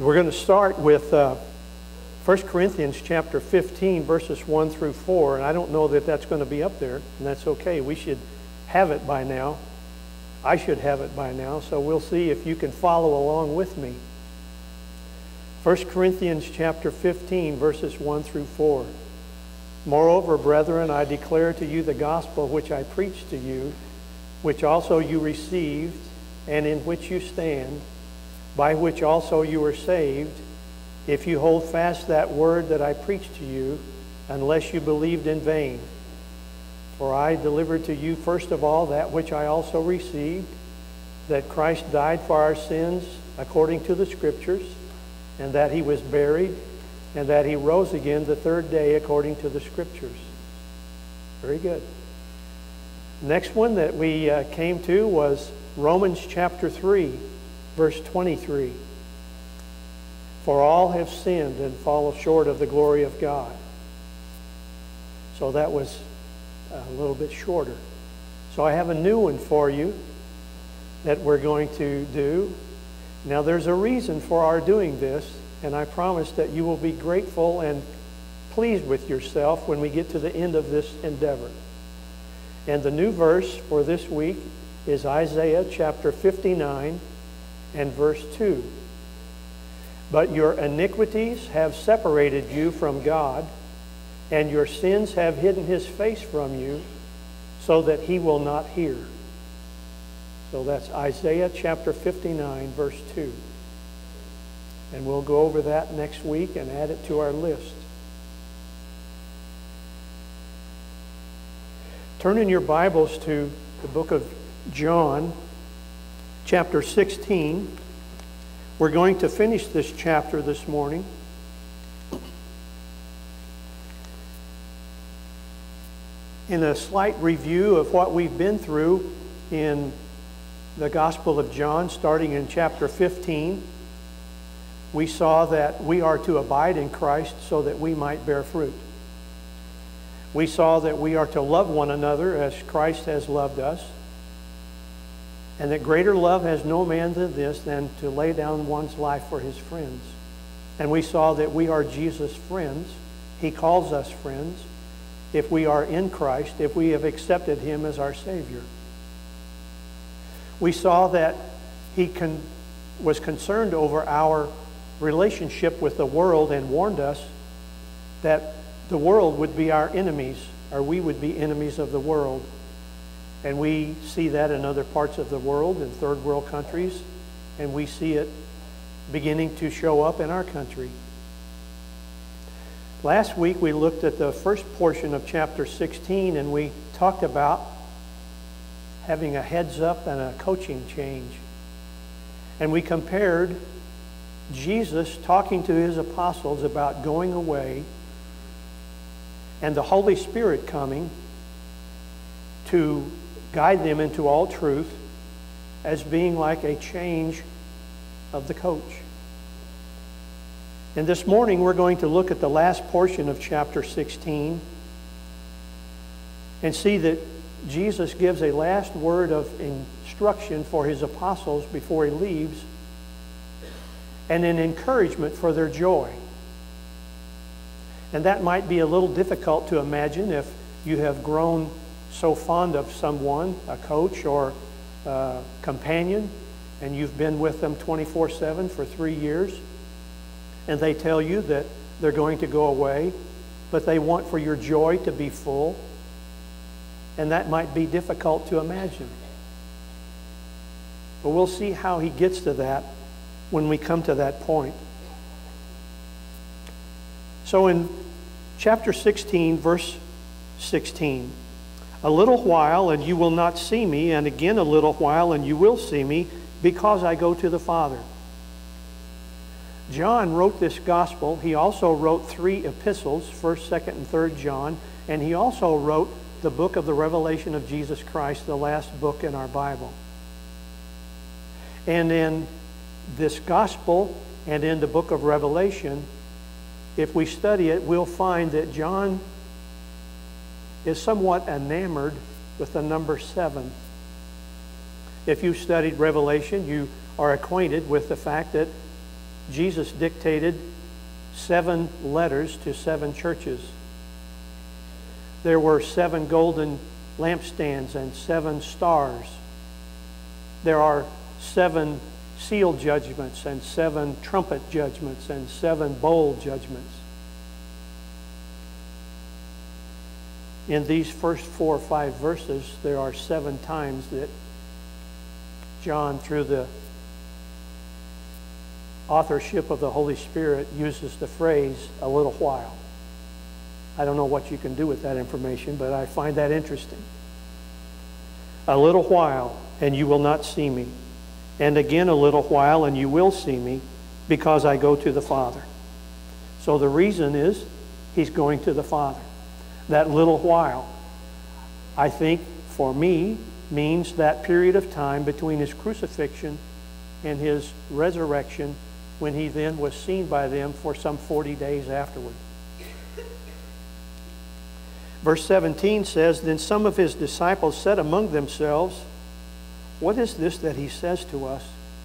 We're going to start with uh, 1 Corinthians chapter 15, verses 1 through 4. And I don't know that that's going to be up there, and that's okay. We should have it by now. I should have it by now, so we'll see if you can follow along with me. 1 Corinthians chapter 15, verses 1 through 4. Moreover, brethren, I declare to you the gospel which I preached to you, which also you received, and in which you stand by which also you were saved, if you hold fast that word that I preached to you, unless you believed in vain. For I delivered to you first of all that which I also received, that Christ died for our sins according to the Scriptures, and that he was buried, and that he rose again the third day according to the Scriptures. Very good. Next one that we uh, came to was Romans chapter 3 verse 23 For all have sinned and fall short of the glory of God. So that was a little bit shorter. So I have a new one for you that we're going to do. Now, there's a reason for our doing this, and I promise that you will be grateful and pleased with yourself when we get to the end of this endeavor. And the new verse for this week is Isaiah chapter 59, and verse 2. But your iniquities have separated you from God, and your sins have hidden his face from you, so that he will not hear. So that's Isaiah chapter 59, verse 2. And we'll go over that next week and add it to our list. Turn in your Bibles to the book of John, chapter 16. We're going to finish this chapter this morning. In a slight review of what we've been through in the Gospel of John, starting in chapter 15, we saw that we are to abide in Christ so that we might bear fruit. We saw that we are to love one another as Christ has loved us and that greater love has no man than this than to lay down one's life for his friends. And we saw that we are Jesus' friends. He calls us friends if we are in Christ, if we have accepted him as our Savior. We saw that he con- was concerned over our relationship with the world and warned us that the world would be our enemies, or we would be enemies of the world. And we see that in other parts of the world, in third world countries, and we see it beginning to show up in our country. Last week we looked at the first portion of chapter 16 and we talked about having a heads up and a coaching change. And we compared Jesus talking to his apostles about going away and the Holy Spirit coming to guide them into all truth as being like a change of the coach. And this morning we're going to look at the last portion of chapter 16 and see that Jesus gives a last word of instruction for his apostles before he leaves and an encouragement for their joy. And that might be a little difficult to imagine if you have grown so fond of someone, a coach or a companion, and you've been with them 24 7 for three years, and they tell you that they're going to go away, but they want for your joy to be full, and that might be difficult to imagine. But we'll see how he gets to that when we come to that point. So in chapter 16, verse 16, a little while, and you will not see me, and again a little while, and you will see me, because I go to the Father. John wrote this gospel. He also wrote three epistles, 1st, 2nd, and 3rd John, and he also wrote the book of the Revelation of Jesus Christ, the last book in our Bible. And in this gospel and in the book of Revelation, if we study it, we'll find that John is somewhat enamored with the number seven. If you studied Revelation, you are acquainted with the fact that Jesus dictated seven letters to seven churches. There were seven golden lampstands and seven stars. There are seven seal judgments and seven trumpet judgments and seven bowl judgments. In these first four or five verses, there are seven times that John, through the authorship of the Holy Spirit, uses the phrase a little while. I don't know what you can do with that information, but I find that interesting. A little while, and you will not see me. And again, a little while, and you will see me, because I go to the Father. So the reason is he's going to the Father. That little while, I think, for me, means that period of time between his crucifixion and his resurrection when he then was seen by them for some 40 days afterward. Verse 17 says Then some of his disciples said among themselves, What is this that he says to us,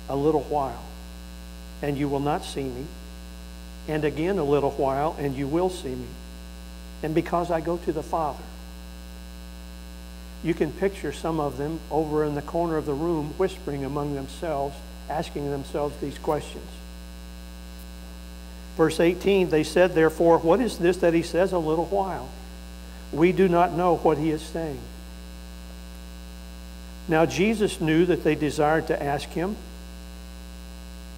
a little while, and you will not see me? And again, a little while, and you will see me. And because I go to the Father. You can picture some of them over in the corner of the room whispering among themselves, asking themselves these questions. Verse 18, they said, Therefore, what is this that he says a little while? We do not know what he is saying. Now, Jesus knew that they desired to ask him.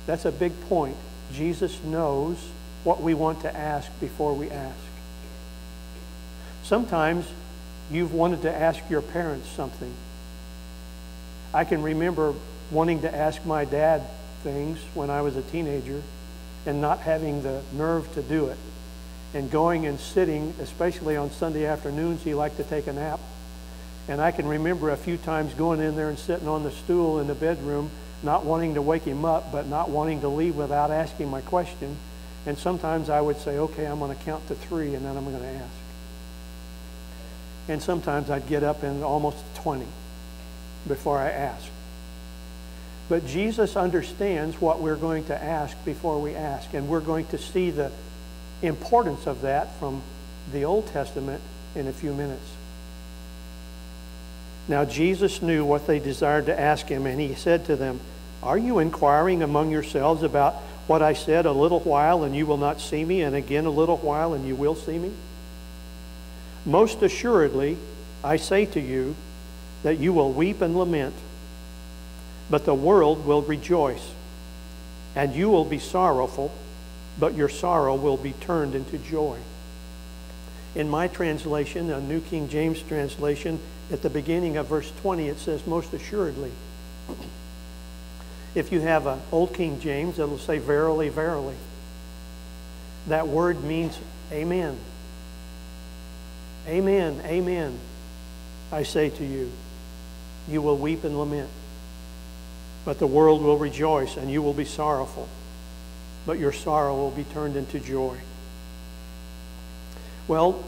That's a big point. Jesus knows what we want to ask before we ask. Sometimes you've wanted to ask your parents something. I can remember wanting to ask my dad things when I was a teenager and not having the nerve to do it. And going and sitting, especially on Sunday afternoons, he liked to take a nap. And I can remember a few times going in there and sitting on the stool in the bedroom, not wanting to wake him up, but not wanting to leave without asking my question. And sometimes I would say, okay, I'm going to count to three, and then I'm going to ask. And sometimes I'd get up in almost 20 before I ask. But Jesus understands what we're going to ask before we ask. And we're going to see the importance of that from the Old Testament in a few minutes. Now, Jesus knew what they desired to ask him, and he said to them, Are you inquiring among yourselves about what I said a little while and you will not see me, and again a little while and you will see me? Most assuredly, I say to you that you will weep and lament but the world will rejoice. And you will be sorrowful, but your sorrow will be turned into joy. In my translation, a New King James translation, at the beginning of verse 20, it says, Most assuredly. If you have an Old King James, it'll say, Verily, verily. That word means amen. Amen, amen, I say to you. You will weep and lament but the world will rejoice and you will be sorrowful. But your sorrow will be turned into joy. Well,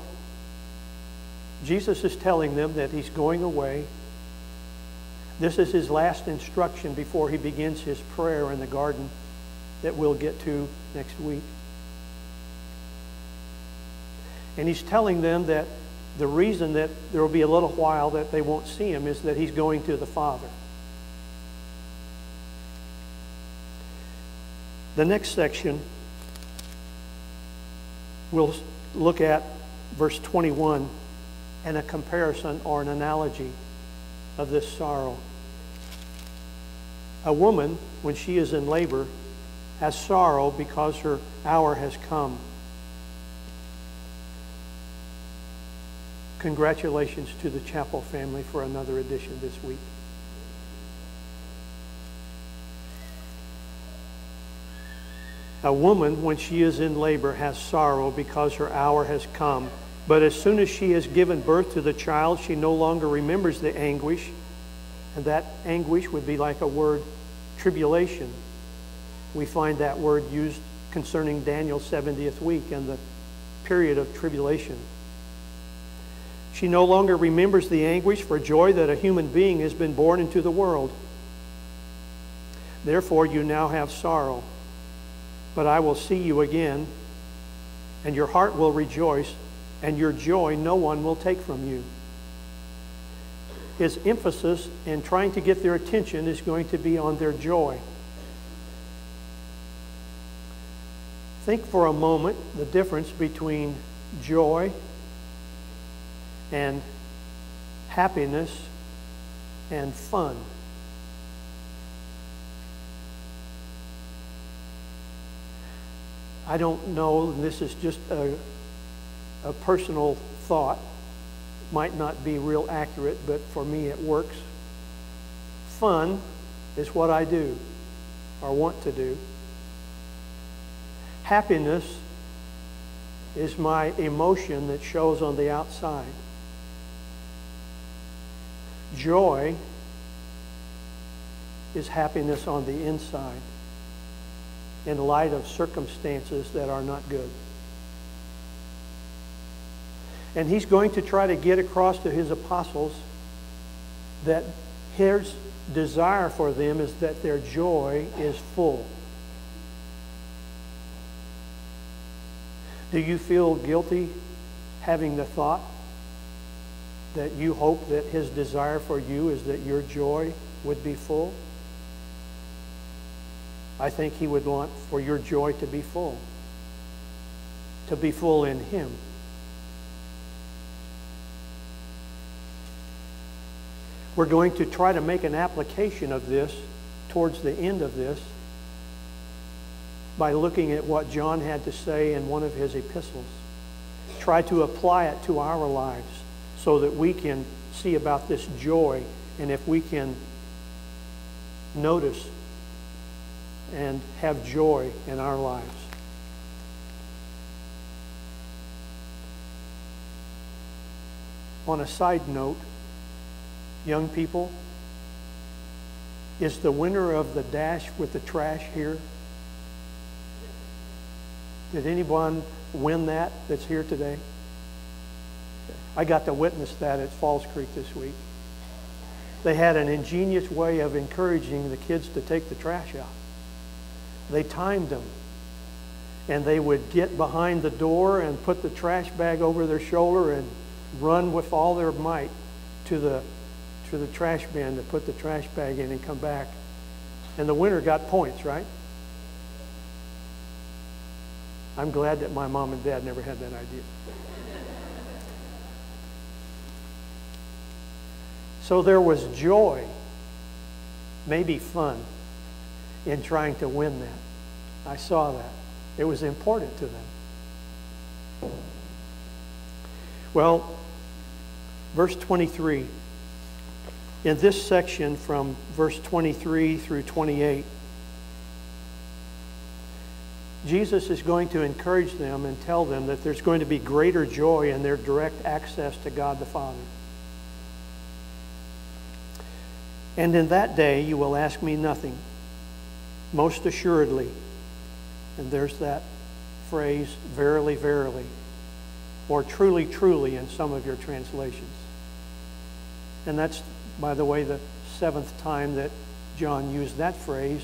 Jesus is telling them that he's going away. This is his last instruction before he begins his prayer in the garden that we'll get to next week. And he's telling them that the reason that there will be a little while that they won't see him is that he's going to the Father. The next section, we'll look at verse 21 and a comparison or an analogy of this sorrow. A woman, when she is in labor, has sorrow because her hour has come. Congratulations to the chapel family for another edition this week. A woman, when she is in labor, has sorrow because her hour has come. But as soon as she has given birth to the child, she no longer remembers the anguish. And that anguish would be like a word tribulation. We find that word used concerning Daniel's 70th week and the period of tribulation. She no longer remembers the anguish for joy that a human being has been born into the world. Therefore, you now have sorrow. But I will see you again, and your heart will rejoice, and your joy no one will take from you. His emphasis in trying to get their attention is going to be on their joy. Think for a moment the difference between joy and happiness and fun. I don't know, and this is just a, a personal thought, might not be real accurate, but for me it works. Fun is what I do or want to do. Happiness is my emotion that shows on the outside. Joy is happiness on the inside in light of circumstances that are not good. And he's going to try to get across to his apostles that his desire for them is that their joy is full. Do you feel guilty having the thought that you hope that his desire for you is that your joy would be full? I think he would want for your joy to be full, to be full in him. We're going to try to make an application of this towards the end of this by looking at what John had to say in one of his epistles. Try to apply it to our lives so that we can see about this joy and if we can notice and have joy in our lives. On a side note, young people, is the winner of the dash with the trash here? Did anyone win that that's here today? I got to witness that at Falls Creek this week. They had an ingenious way of encouraging the kids to take the trash out. They timed them. And they would get behind the door and put the trash bag over their shoulder and run with all their might to the, to the trash bin to put the trash bag in and come back. And the winner got points, right? I'm glad that my mom and dad never had that idea. So there was joy, maybe fun, in trying to win that. I saw that. It was important to them. Well, verse 23. In this section from verse 23 through 28, Jesus is going to encourage them and tell them that there's going to be greater joy in their direct access to God the Father. And in that day you will ask me nothing most assuredly. And there's that phrase, verily, verily, or truly, truly in some of your translations. And that's, by the way, the seventh time that John used that phrase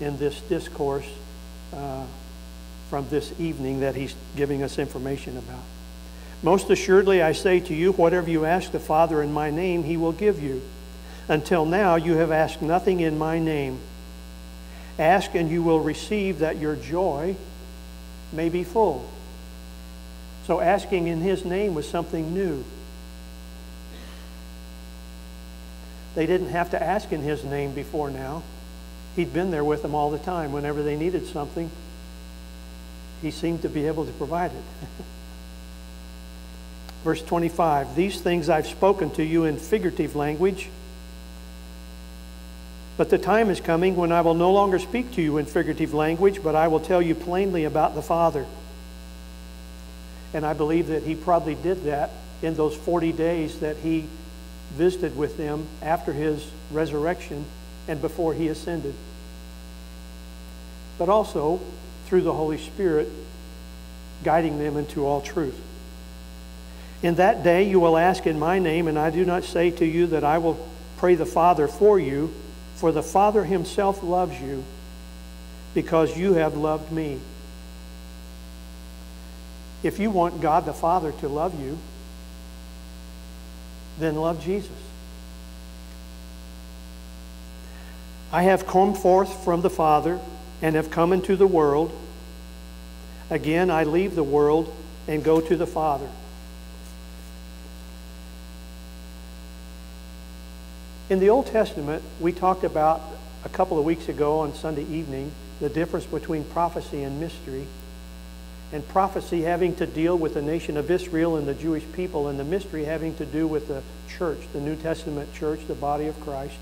in this discourse uh, from this evening that he's giving us information about. Most assuredly, I say to you, whatever you ask the Father in my name, he will give you. Until now, you have asked nothing in my name. Ask and you will receive that your joy may be full. So asking in his name was something new. They didn't have to ask in his name before now. He'd been there with them all the time. Whenever they needed something, he seemed to be able to provide it. Verse 25 These things I've spoken to you in figurative language but the time is coming when I will no longer speak to you in figurative language, but I will tell you plainly about the Father. And I believe that he probably did that in those 40 days that he visited with them after his resurrection and before he ascended, but also through the Holy Spirit guiding them into all truth. In that day you will ask in my name, and I do not say to you that I will pray the Father for you, for the Father himself loves you because you have loved me. If you want God the Father to love you, then love Jesus. I have come forth from the Father and have come into the world. Again, I leave the world and go to the Father. In the Old Testament, we talked about a couple of weeks ago on Sunday evening the difference between prophecy and mystery. And prophecy having to deal with the nation of Israel and the Jewish people, and the mystery having to do with the church, the New Testament church, the body of Christ.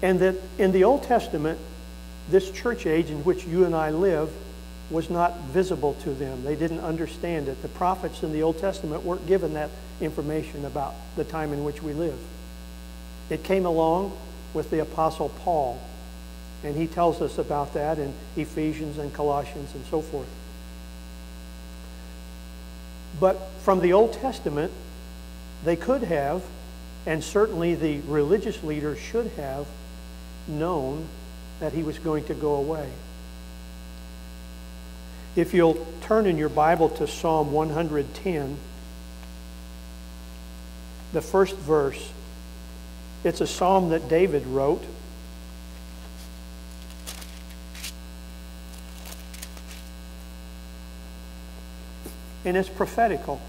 And that in the Old Testament, this church age in which you and I live was not visible to them. They didn't understand it. The prophets in the Old Testament weren't given that information about the time in which we live. It came along with the Apostle Paul, and he tells us about that in Ephesians and Colossians and so forth. But from the Old Testament, they could have, and certainly the religious leaders should have, known that he was going to go away. If you'll turn in your Bible to Psalm 110, the first verse, it's a psalm that David wrote. And it's prophetical.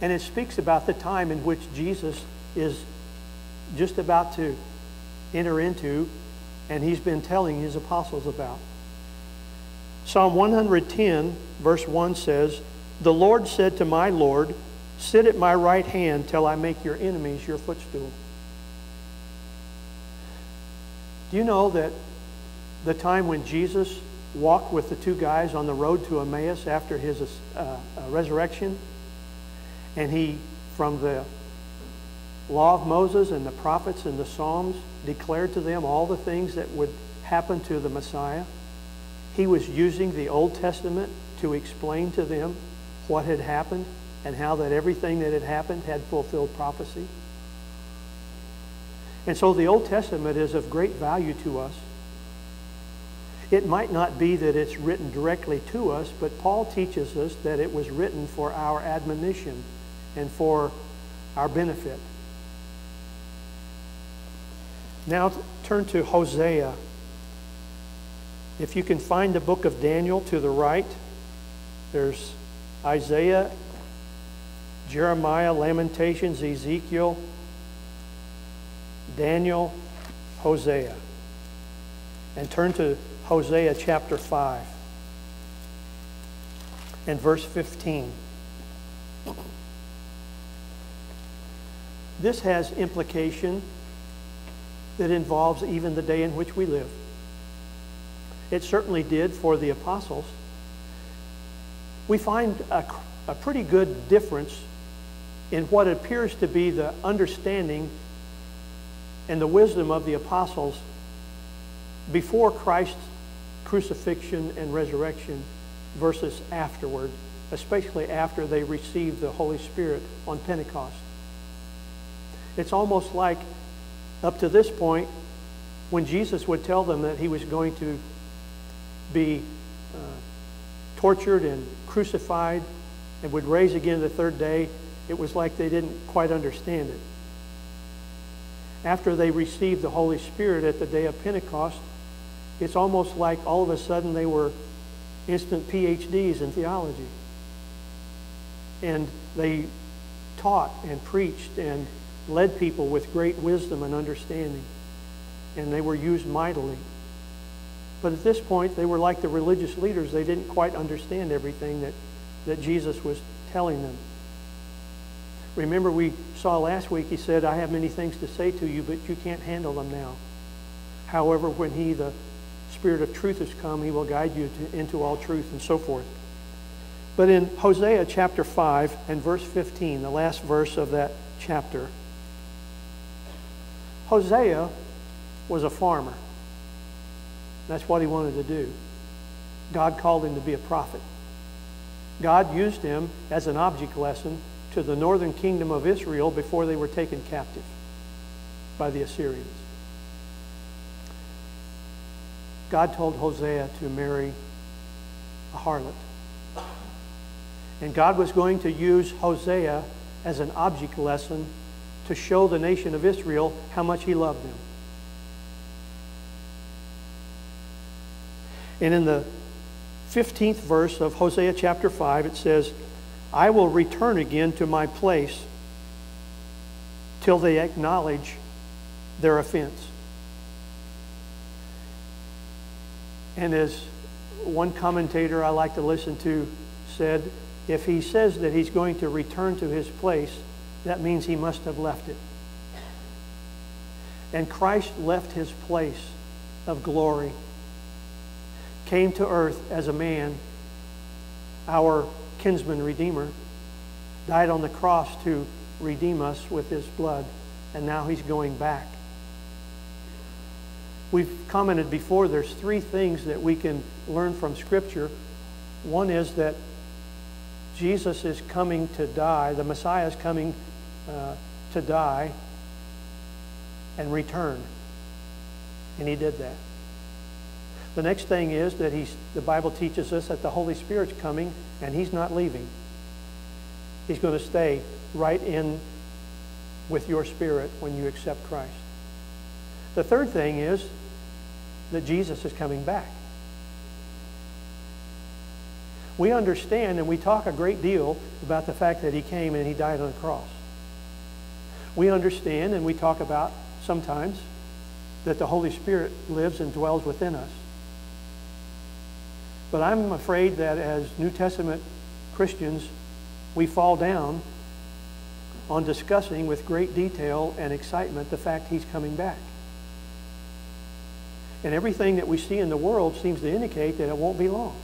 And it speaks about the time in which Jesus is just about to enter into, and he's been telling his apostles about. Psalm 110, verse 1 says, The Lord said to my Lord, Sit at my right hand till I make your enemies your footstool. Do you know that the time when Jesus walked with the two guys on the road to Emmaus after his uh, uh, resurrection, and he, from the law of Moses and the prophets and the Psalms, declared to them all the things that would happen to the Messiah? He was using the Old Testament to explain to them what had happened and how that everything that had happened had fulfilled prophecy. And so the Old Testament is of great value to us. It might not be that it's written directly to us, but Paul teaches us that it was written for our admonition and for our benefit. Now turn to Hosea. If you can find the book of Daniel to the right, there's Isaiah, Jeremiah, Lamentations, Ezekiel, Daniel, Hosea. And turn to Hosea chapter 5 and verse 15. This has implication that involves even the day in which we live. It certainly did for the apostles. We find a, a pretty good difference in what appears to be the understanding and the wisdom of the apostles before Christ's crucifixion and resurrection versus afterward, especially after they received the Holy Spirit on Pentecost. It's almost like up to this point, when Jesus would tell them that he was going to be uh, tortured and crucified and would raise again the third day, it was like they didn't quite understand it. After they received the Holy Spirit at the day of Pentecost, it's almost like all of a sudden they were instant PhDs in theology. And they taught and preached and led people with great wisdom and understanding. And they were used mightily. But at this point, they were like the religious leaders. They didn't quite understand everything that, that Jesus was telling them. Remember, we saw last week, he said, I have many things to say to you, but you can't handle them now. However, when he, the Spirit of truth, has come, he will guide you to, into all truth and so forth. But in Hosea chapter 5 and verse 15, the last verse of that chapter, Hosea was a farmer. That's what he wanted to do. God called him to be a prophet. God used him as an object lesson to the northern kingdom of Israel before they were taken captive by the Assyrians. God told Hosea to marry a harlot. And God was going to use Hosea as an object lesson to show the nation of Israel how much he loved them. And in the 15th verse of Hosea chapter 5, it says, I will return again to my place till they acknowledge their offense. And as one commentator I like to listen to said, if he says that he's going to return to his place, that means he must have left it. And Christ left his place of glory, came to earth as a man, our kinsman redeemer, died on the cross to redeem us with his blood, and now he's going back. We've commented before there's three things that we can learn from Scripture. One is that Jesus is coming to die, the Messiah is coming uh, to die and return. And he did that. The next thing is that he's, the Bible teaches us that the Holy Spirit's coming and he's not leaving. He's going to stay right in with your spirit when you accept Christ. The third thing is that Jesus is coming back we understand and we talk a great deal about the fact that he came and he died on the cross. We understand and we talk about sometimes that the Holy Spirit lives and dwells within us. But I'm afraid that as New Testament Christians, we fall down on discussing with great detail and excitement the fact he's coming back. And everything that we see in the world seems to indicate that it won't be long.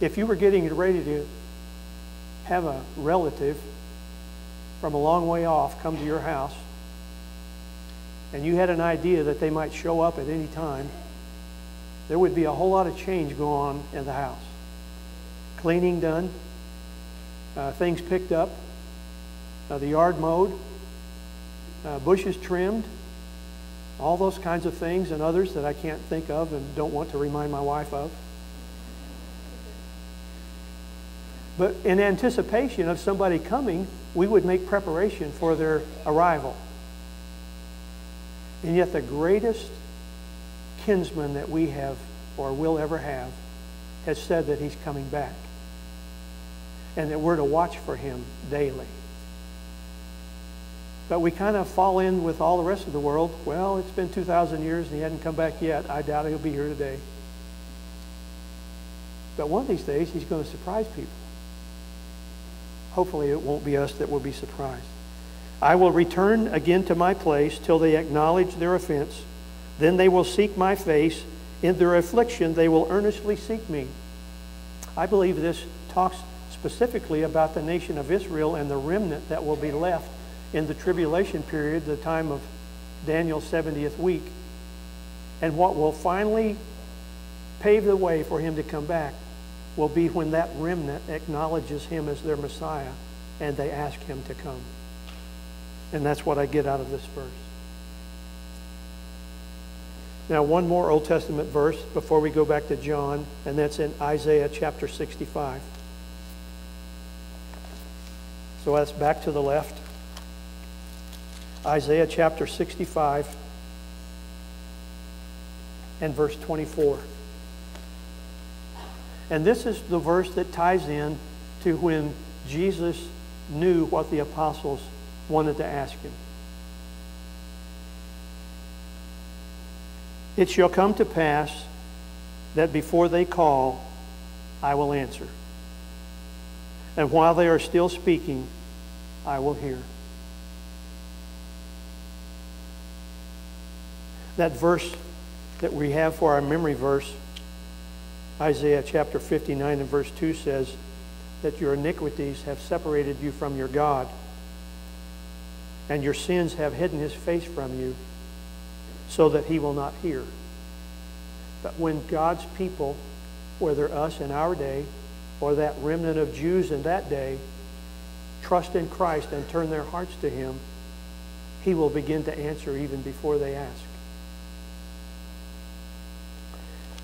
If you were getting ready to have a relative from a long way off come to your house, and you had an idea that they might show up at any time, there would be a whole lot of change going on in the house. Cleaning done, uh, things picked up, uh, the yard mowed, uh, bushes trimmed, all those kinds of things and others that I can't think of and don't want to remind my wife of. But in anticipation of somebody coming, we would make preparation for their arrival. And yet, the greatest kinsman that we have or will ever have has said that he's coming back and that we're to watch for him daily. But we kind of fall in with all the rest of the world. Well, it's been 2,000 years and he hasn't come back yet. I doubt he'll be here today. But one of these days, he's going to surprise people hopefully it won't be us that will be surprised. I will return again to my place till they acknowledge their offense. Then they will seek my face. In their affliction, they will earnestly seek me. I believe this talks specifically about the nation of Israel and the remnant that will be left in the tribulation period, the time of Daniel's 70th week, and what will finally pave the way for him to come back will be when that remnant acknowledges him as their Messiah and they ask him to come. And that's what I get out of this verse. Now, one more Old Testament verse before we go back to John, and that's in Isaiah chapter 65. So that's back to the left. Isaiah chapter 65 and verse 24. And this is the verse that ties in to when Jesus knew what the apostles wanted to ask him. It shall come to pass that before they call, I will answer. And while they are still speaking, I will hear. That verse that we have for our memory verse Isaiah chapter 59 and verse 2 says that your iniquities have separated you from your God. and your sins have hidden his face from you so that he will not hear. But when God's people, whether us in our day or that remnant of Jews in that day, trust in Christ and turn their hearts to him, he will begin to answer even before they ask.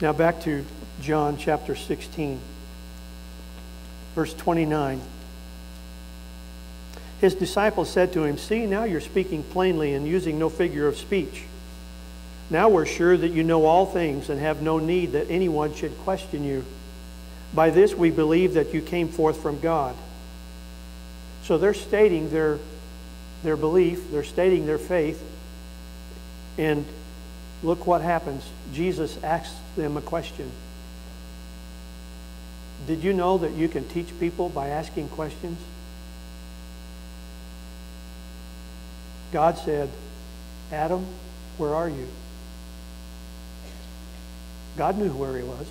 Now back to John chapter 16, verse 29. His disciples said to him, See, now you're speaking plainly and using no figure of speech. Now we're sure that you know all things and have no need that anyone should question you. By this we believe that you came forth from God. So they're stating their, their belief, they're stating their faith, and look what happens. Jesus asks them a question. Did you know that you can teach people by asking questions? God said, Adam, where are you? God knew where he was.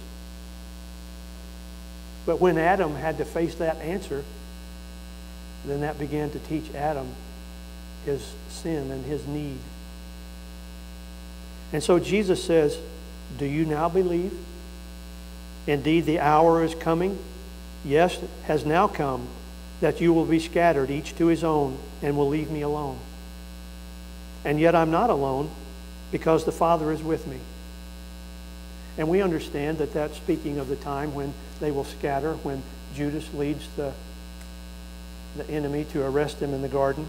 But when Adam had to face that answer, then that began to teach Adam his sin and his need. And so Jesus says, Do you now believe? Indeed, the hour is coming. Yes, has now come that you will be scattered, each to his own, and will leave me alone. And yet I'm not alone because the Father is with me. And we understand that that's speaking of the time when they will scatter, when Judas leads the, the enemy to arrest him in the garden.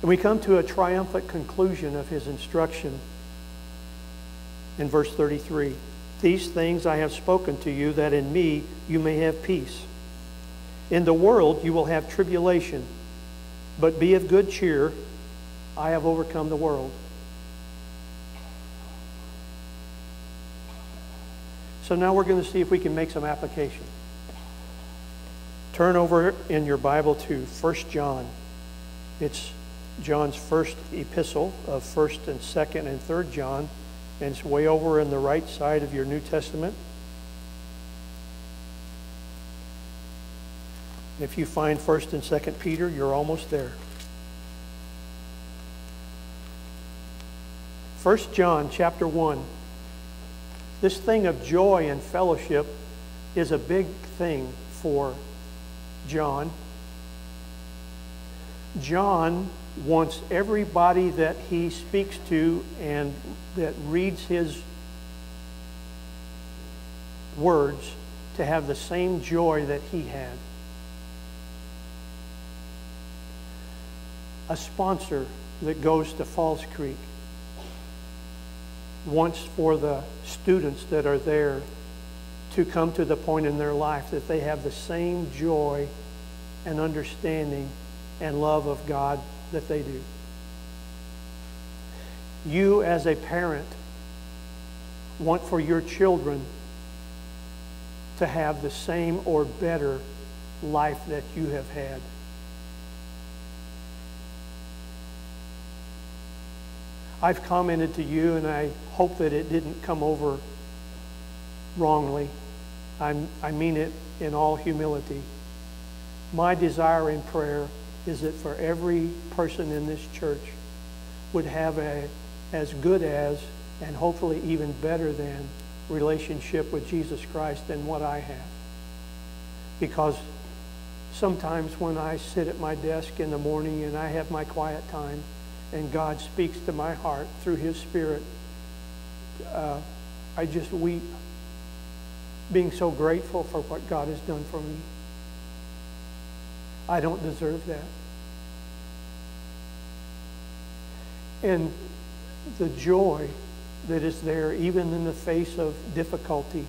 And we come to a triumphant conclusion of his instruction in verse 33. These things I have spoken to you, that in me you may have peace. In the world you will have tribulation, but be of good cheer. I have overcome the world. So now we're going to see if we can make some application. Turn over in your Bible to 1 John. It's John's first epistle of 1st and 2nd and 3rd John, and it's way over in the right side of your New Testament. If you find 1st and 2nd Peter, you're almost there. 1 John chapter 1. This thing of joy and fellowship is a big thing for John. John wants everybody that he speaks to and that reads his words to have the same joy that he had. A sponsor that goes to Falls Creek wants for the students that are there to come to the point in their life that they have the same joy and understanding and love of God that they do. You, as a parent, want for your children to have the same or better life that you have had. I've commented to you, and I hope that it didn't come over wrongly. I'm, I mean it in all humility. My desire in prayer is that for every person in this church would have a as good as and hopefully even better than relationship with Jesus Christ than what I have. Because sometimes when I sit at my desk in the morning and I have my quiet time and God speaks to my heart through his spirit, uh, I just weep being so grateful for what God has done for me. I don't deserve that. And the joy that is there, even in the face of difficulty.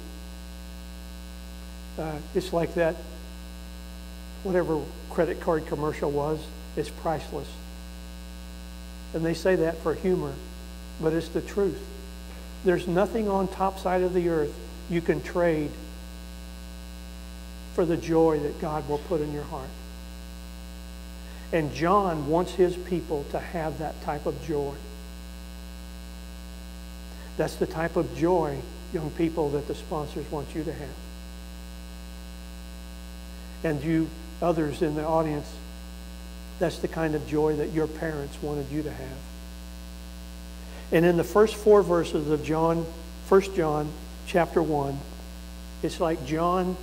Uh, it's like that, whatever credit card commercial was, it's priceless. And they say that for humor, but it's the truth. There's nothing on top side of the earth you can trade for the joy that God will put in your heart. And John wants his people to have that type of joy. That's the type of joy, young people, that the sponsors want you to have. And you others in the audience, that's the kind of joy that your parents wanted you to have. And in the first four verses of John, 1 John chapter 1, it's like John,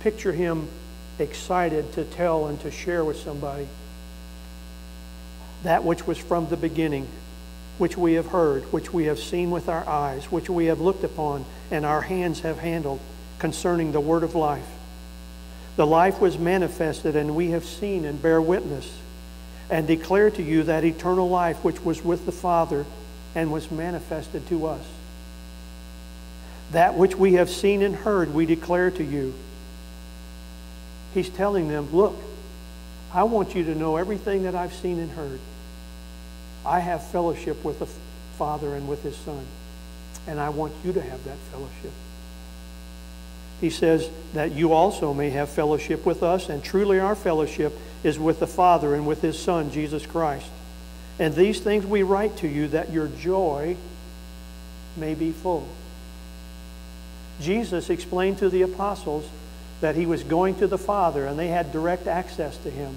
picture him excited to tell and to share with somebody that which was from the beginning, which we have heard, which we have seen with our eyes, which we have looked upon, and our hands have handled concerning the word of life. The life was manifested, and we have seen and bear witness, and declare to you that eternal life which was with the Father and was manifested to us. That which we have seen and heard, we declare to you. He's telling them, Look, I want you to know everything that I've seen and heard. I have fellowship with the Father and with His Son, and I want you to have that fellowship. He says that you also may have fellowship with us, and truly our fellowship is with the Father and with His Son, Jesus Christ. And these things we write to you that your joy may be full. Jesus explained to the apostles that he was going to the Father and they had direct access to him.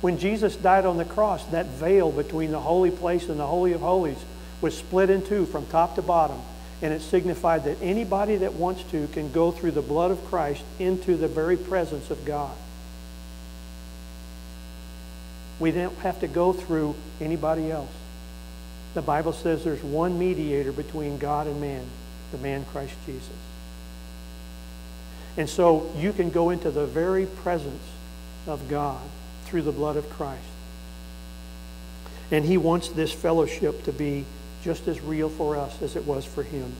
When Jesus died on the cross, that veil between the holy place and the Holy of Holies was split in two from top to bottom. And it signified that anybody that wants to can go through the blood of Christ into the very presence of God. We don't have to go through anybody else. The Bible says there's one mediator between God and man, the man Christ Jesus. And so you can go into the very presence of God through the blood of Christ. And he wants this fellowship to be just as real for us as it was for him.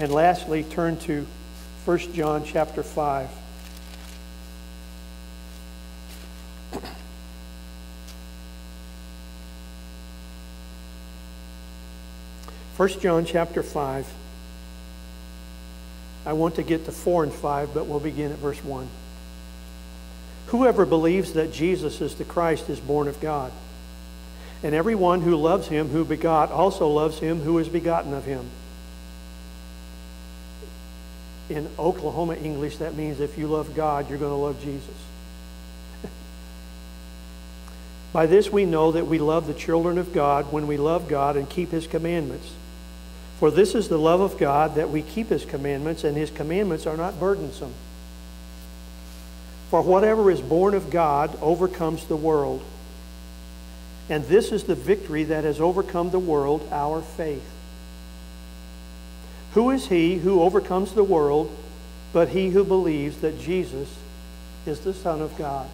And lastly, turn to 1 John chapter 5. 1 John chapter 5. I want to get to 4 and 5, but we'll begin at verse 1. Whoever believes that Jesus is the Christ is born of God. And everyone who loves him who begot also loves him who is begotten of him. In Oklahoma English, that means if you love God, you're going to love Jesus. By this we know that we love the children of God when we love God and keep his commandments. For this is the love of God that we keep his commandments, and his commandments are not burdensome. For whatever is born of God overcomes the world. And this is the victory that has overcome the world, our faith. Who is he who overcomes the world but he who believes that Jesus is the Son of God?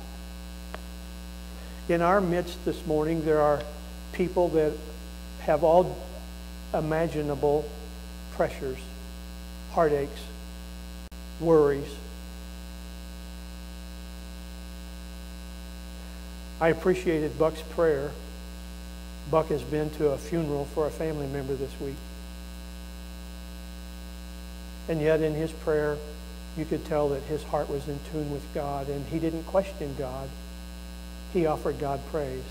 In our midst this morning, there are people that have all imaginable pressures, heartaches, worries. I appreciated Buck's prayer. Buck has been to a funeral for a family member this week. And yet, in his prayer, you could tell that his heart was in tune with God, and he didn't question God. He offered God praise.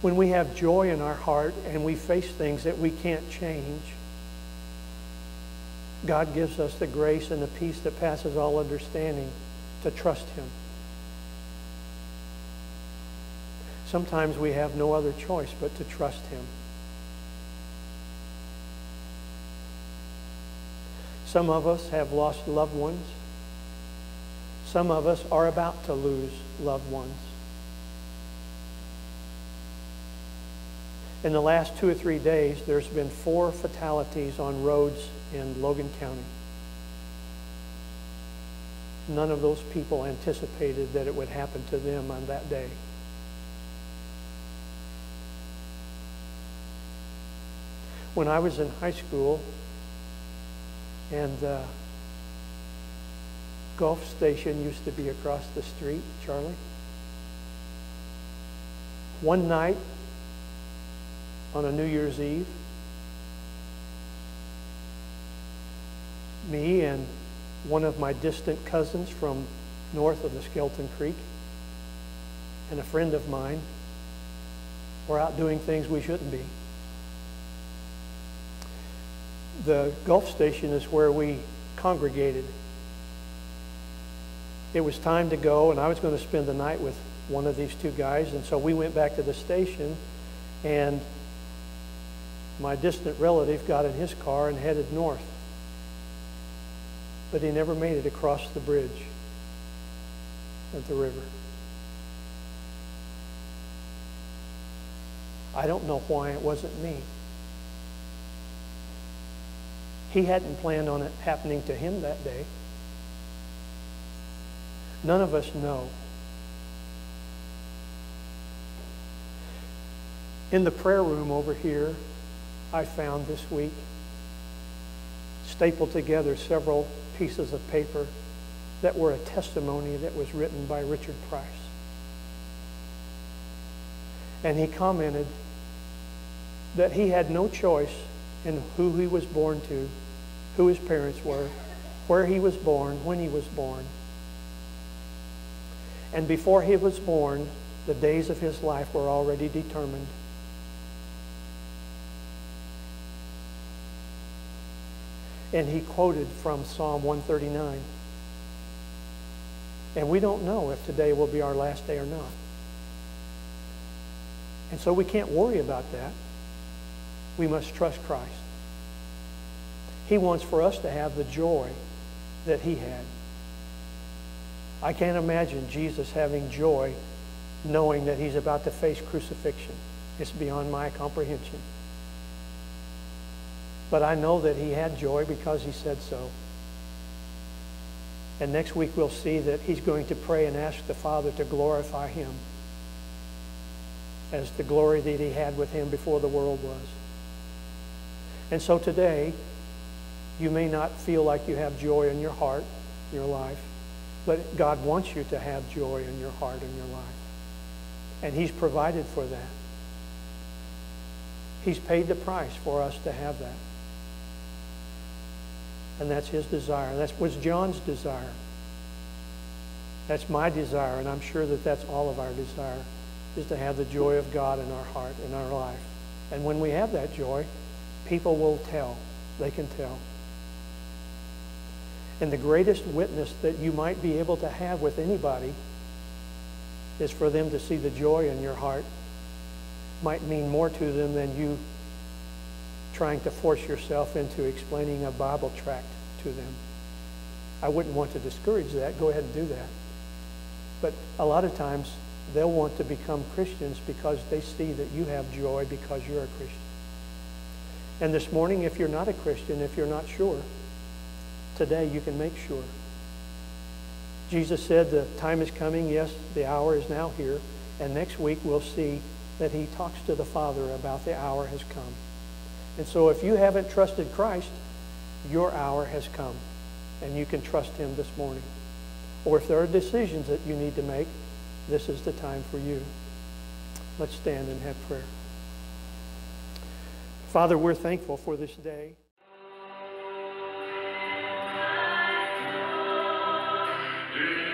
when we have joy in our heart and we face things that we can't change, God gives us the grace and the peace that passes all understanding to trust Him. Sometimes we have no other choice but to trust Him. Some of us have lost loved ones. Some of us are about to lose loved ones. In the last two or three days, there's been four fatalities on roads in Logan County. None of those people anticipated that it would happen to them on that day. When I was in high school, and the uh, Gulf Station used to be across the street, Charlie. One night, on a New Year's Eve. Me and one of my distant cousins from north of the Skelton Creek and a friend of mine were out doing things we shouldn't be. The Gulf Station is where we congregated. It was time to go, and I was going to spend the night with one of these two guys, and so we went back to the station, and my distant relative got in his car and headed north. But he never made it across the bridge at the river. I don't know why it wasn't me. He hadn't planned on it happening to him that day. None of us know. In the prayer room over here, I found this week, stapled together several pieces of paper that were a testimony that was written by Richard Price. And he commented that he had no choice in who he was born to, who his parents were, where he was born, when he was born. And before he was born, the days of his life were already determined. And he quoted from Psalm 139. And we don't know if today will be our last day or not. And so we can't worry about that. We must trust Christ. He wants for us to have the joy that he had. I can't imagine Jesus having joy knowing that he's about to face crucifixion. It's beyond my comprehension. But I know that he had joy because he said so. And next week we'll see that he's going to pray and ask the Father to glorify him as the glory that he had with him before the world was. And so today, you may not feel like you have joy in your heart, your life, but God wants you to have joy in your heart and your life. And he's provided for that. He's paid the price for us to have that. And that's his desire. That was John's desire. That's my desire, and I'm sure that that's all of our desire, is to have the joy of God in our heart, in our life. And when we have that joy, people will tell. They can tell. And the greatest witness that you might be able to have with anybody is for them to see the joy in your heart might mean more to them than you trying to force yourself into explaining a Bible tract to them. I wouldn't want to discourage that. Go ahead and do that. But a lot of times they'll want to become Christians because they see that you have joy because you're a Christian. And this morning, if you're not a Christian, if you're not sure, today you can make sure. Jesus said the time is coming. Yes, the hour is now here. And next week we'll see that he talks to the Father about the hour has come. And so if you haven't trusted Christ, your hour has come. And you can trust him this morning. Or if there are decisions that you need to make, this is the time for you. Let's stand and have prayer. Father, we're thankful for this day. Yeah.